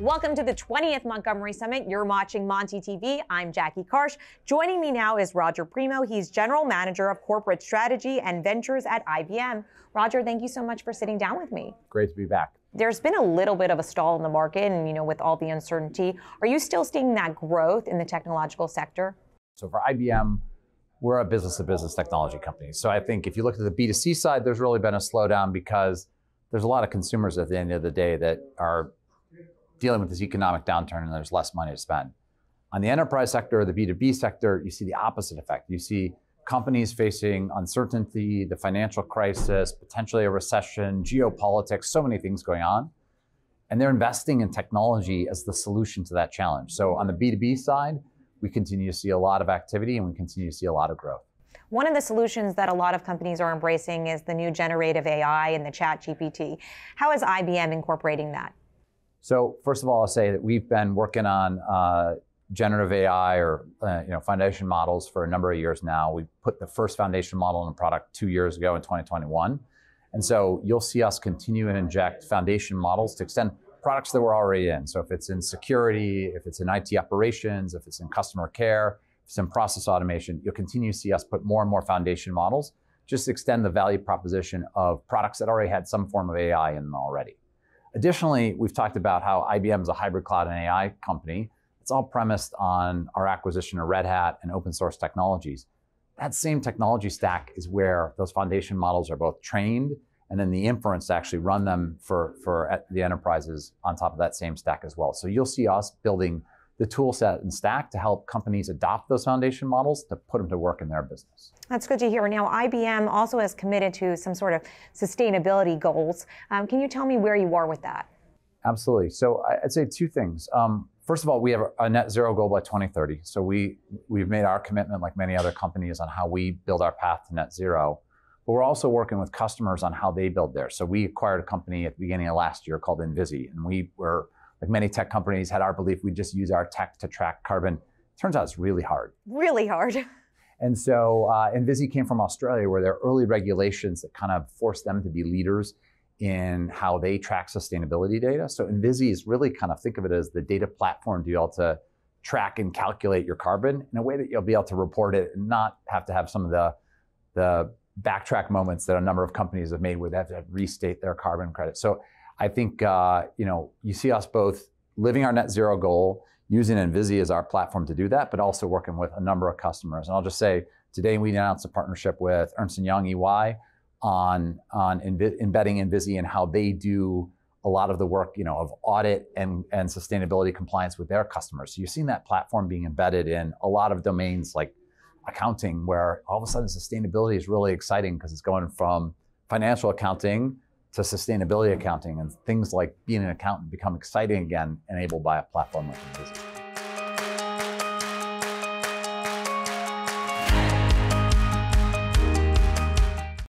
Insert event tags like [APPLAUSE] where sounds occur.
Welcome to the 20th Montgomery Summit. You're watching Monty TV. I'm Jackie Karsh. Joining me now is Roger Premo. He's General Manager of Corporate Strategy and Ventures at IBM. Roger, thank you so much for sitting down with me. Great to be back. There's been a little bit of a stall in the market, and you know, with all the uncertainty, are you still seeing that growth in the technological sector? So for IBM, we're a business-to-business technology company. So I think if you look at the B2C side, there's really been a slowdown because there's a lot of consumers at the end of the day that are dealing with this economic downturn and there's less money to spend. On the enterprise sector, the B2B sector, you see the opposite effect. You see companies facing uncertainty, the financial crisis, potentially a recession, geopolitics, so many things going on. And they're investing in technology as the solution to that challenge. So on the B2B side, we continue to see a lot of activity and we continue to see a lot of growth. One of the solutions that a lot of companies are embracing is the new generative AI and the chat GPT. How is IBM incorporating that? So first of all, I'll say that we've been working on uh, generative AI or uh, you know foundation models for a number of years now. We put the first foundation model in a product two years ago in 2021, and so you'll see us continue and inject foundation models to extend products that we're already in. So if it's in security, if it's in IT operations, if it's in customer care, if it's in process automation, you'll continue to see us put more and more foundation models. Just extend the value proposition of products that already had some form of AI in them already. Additionally, we've talked about how IBM is a hybrid cloud and AI company. It's all premised on our acquisition of Red Hat and open source technologies. That same technology stack is where those foundation models are both trained and then the inference to actually run them for, for the enterprises on top of that same stack as well. So you'll see us building the tool set and stack to help companies adopt those foundation models to put them to work in their business. That's good to hear. Now, IBM also has committed to some sort of sustainability goals. Um, can you tell me where you are with that? Absolutely. So I'd say two things. Um, first of all, we have a net zero goal by 2030. So we we've made our commitment, like many other companies, on how we build our path to net zero. But we're also working with customers on how they build theirs. So we acquired a company at the beginning of last year called Envizi, and we were like many tech companies, had our belief we'd just use our tech to track carbon. Turns out it's really hard. Really hard. [LAUGHS] And so uh, came from Australia, where there are early regulations that kind of forced them to be leaders in how they track sustainability data. So Envizi is really kind of think of it as the data platform to be able to track and calculate your carbon in a way that you'll be able to report it and not have to have some of the the backtrack moments that a number of companies have made where they have to restate their carbon credit. So I think uh, you know you see us both living our net zero goal, using Envizi as our platform to do that, but also working with a number of customers. And I'll just say today we announced a partnership with Ernst Young EY on on Invi- embedding Envizi and how they do a lot of the work, you know, of audit and, and sustainability compliance with their customers. So you've seen that platform being embedded in a lot of domains like accounting, where all of a sudden sustainability is really exciting because it's going from financial accounting to sustainability accounting and things like being an accountant become exciting again enabled by a platform like Envizi.